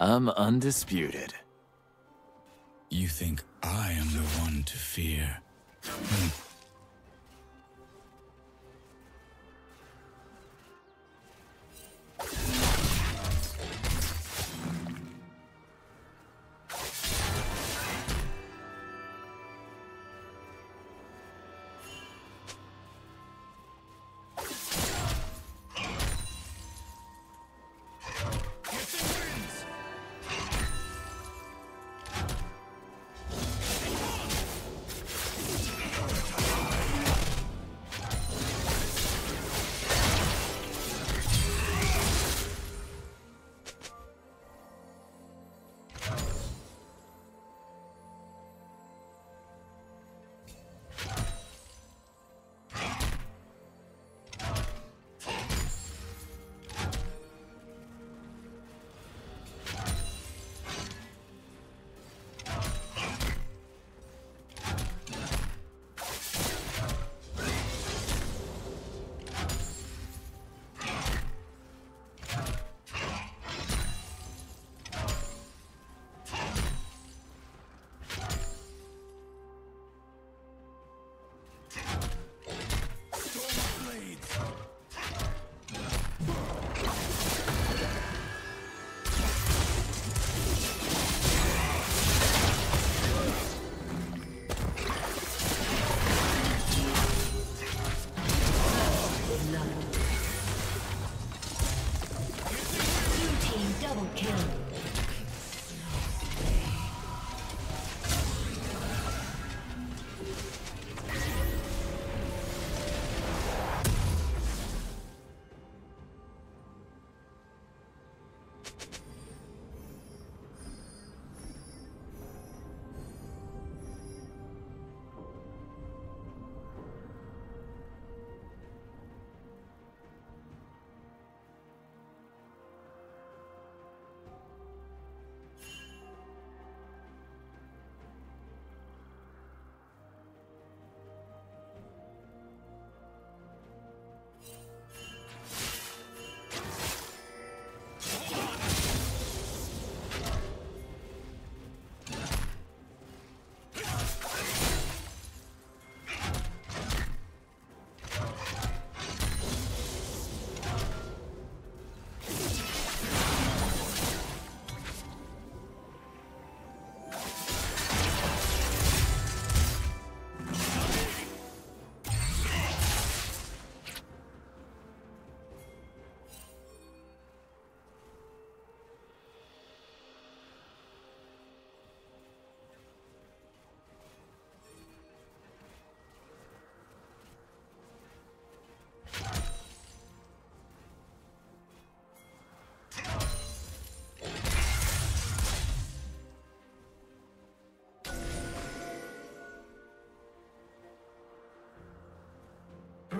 I'm undisputed. You think I am the one to fear? Hmm.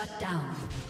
Shut down.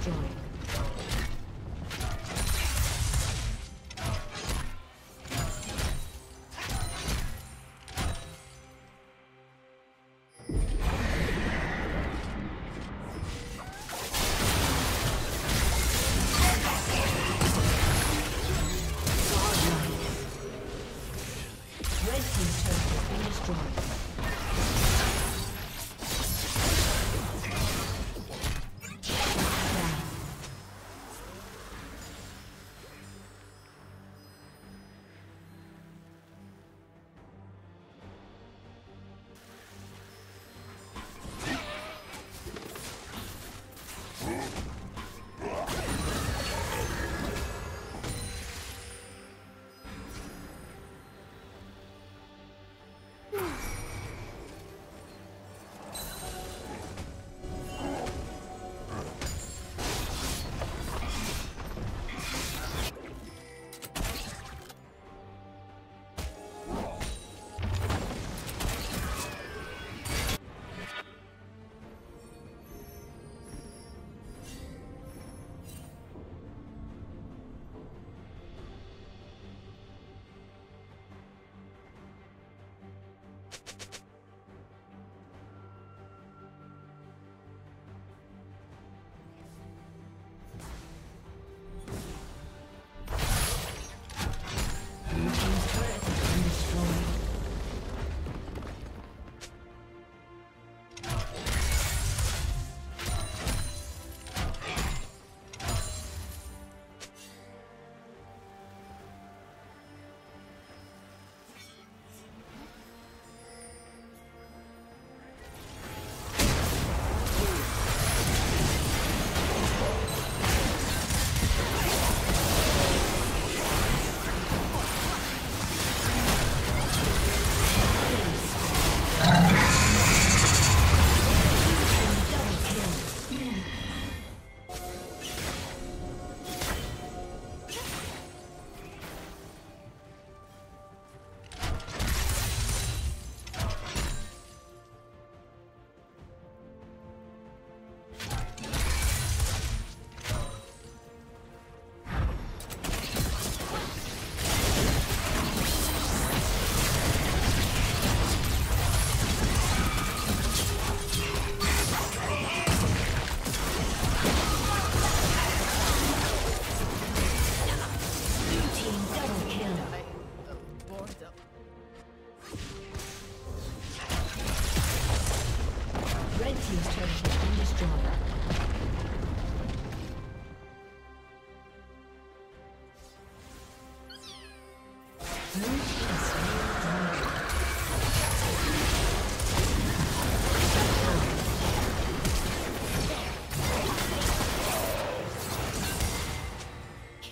destroyed.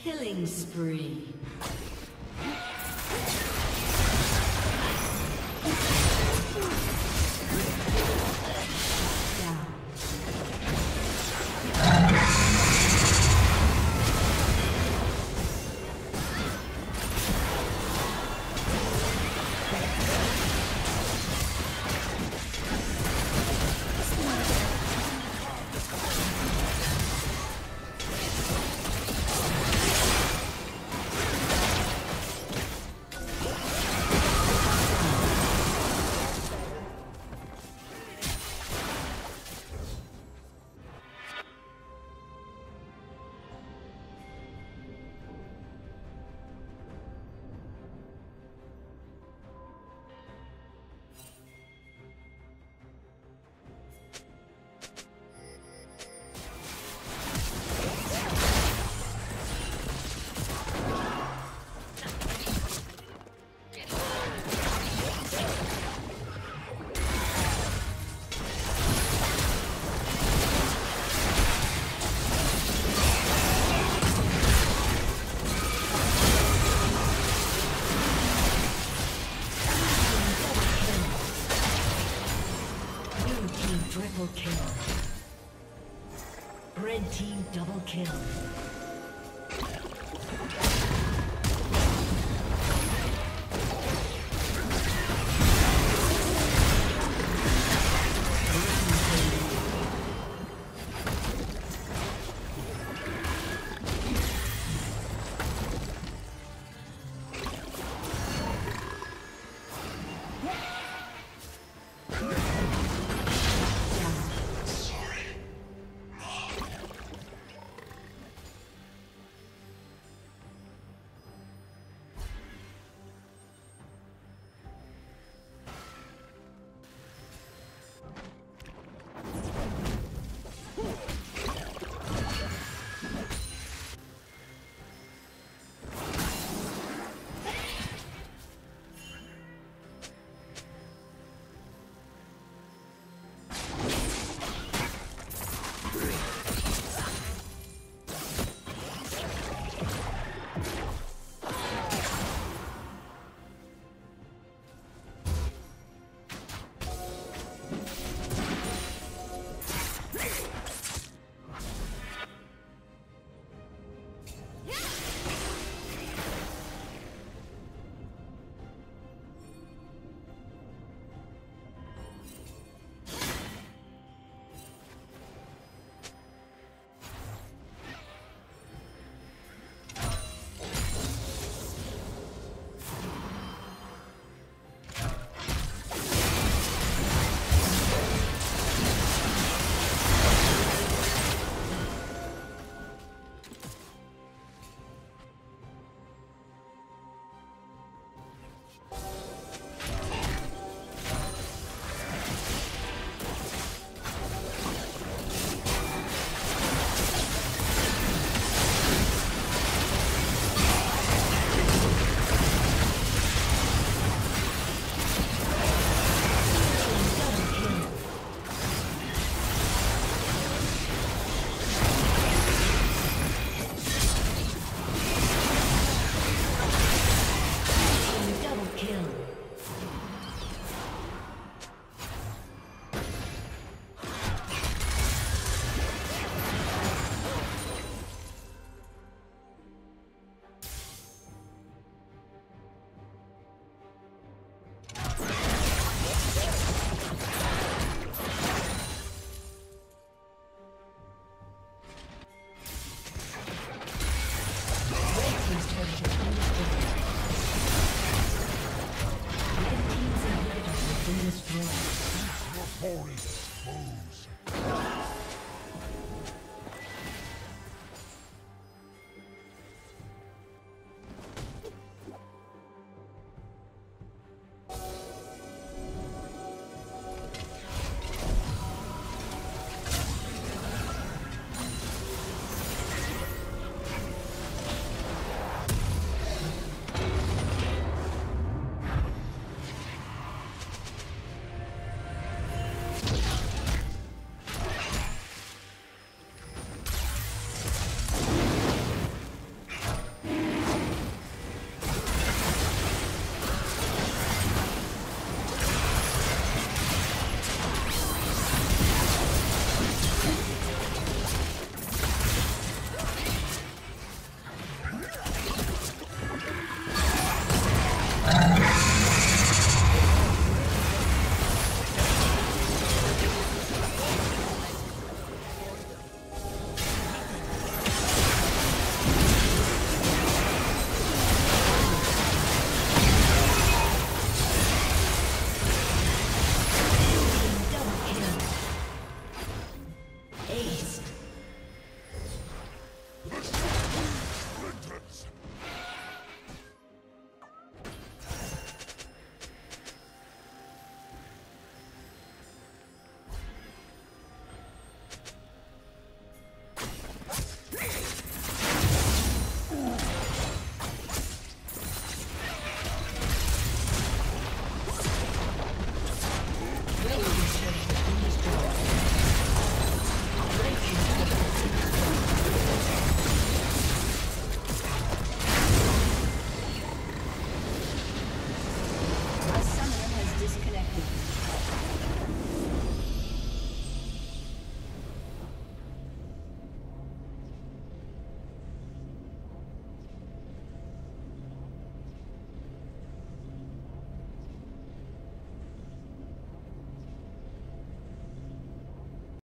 Killing spree. Kill.